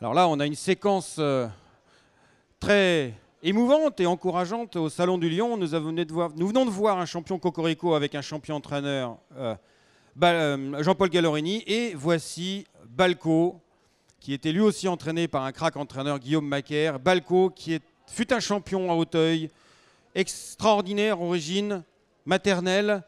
Alors là, on a une séquence euh, très émouvante et encourageante au Salon du Lion. Nous, venons de voir un champion Cocorico avec un champion entraîneur, euh, euh, Jean-Paul Gallorini. Et voici Balco, qui était lui aussi entraîné par un crack entraîneur, Guillaume Macaire. Balco, qui fut un champion à Hauteuil, extraordinaire origine maternelle,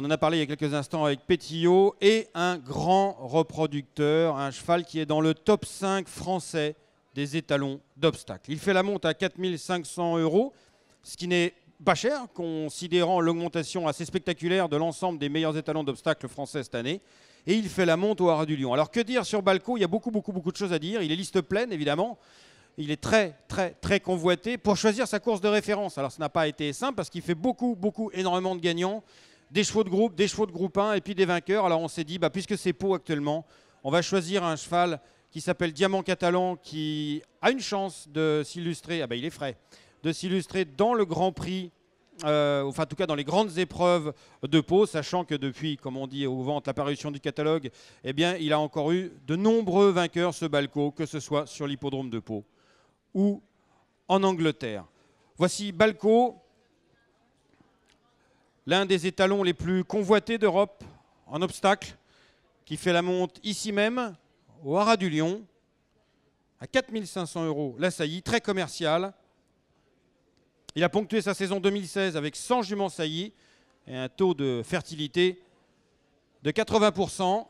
on en a parlé il y a quelques instants avec Pétillot, et un grand reproducteur, un cheval qui est dans le top 5 français des étalons d'obstacles. Il fait la monte à 4500 euros, ce qui n'est pas cher, considérant l'augmentation assez spectaculaire de l'ensemble des meilleurs étalons d'obstacles français cette année. Et il fait la monte au Haras du Lion. Alors que dire sur Balco? Il y a beaucoup, beaucoup, beaucoup de choses à dire. Il est liste pleine, évidemment. Il est très, très, très convoité pour choisir sa course de référence. Alors, ça n'a pas été simple parce qu'il fait beaucoup, beaucoup, énormément de gagnants des chevaux de groupe, des chevaux de groupe 1 et puis des vainqueurs. Alors on s'est dit, bah, puisque c'est Pau actuellement, on va choisir un cheval qui s'appelle Diamant Catalan qui a une chance de s'illustrer, ah bah, il est frais, de s'illustrer dans le Grand Prix euh, enfin en tout cas dans les grandes épreuves de Pau, sachant que depuis, comme on dit au vente, l'apparition du catalogue, eh bien, il a encore eu de nombreux vainqueurs ce Balco, que ce soit sur l'hippodrome de Pau ou en Angleterre. Voici Balco, l'un des étalons les plus convoités d'Europe en obstacle, qui fait la monte ici même, au Haras du Lion, à 4500 euros la saillie, très commercial. Il a ponctué sa saison 2016 avec 100 juments saillies et un taux de fertilité de 80%.